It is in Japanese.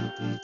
ピッ!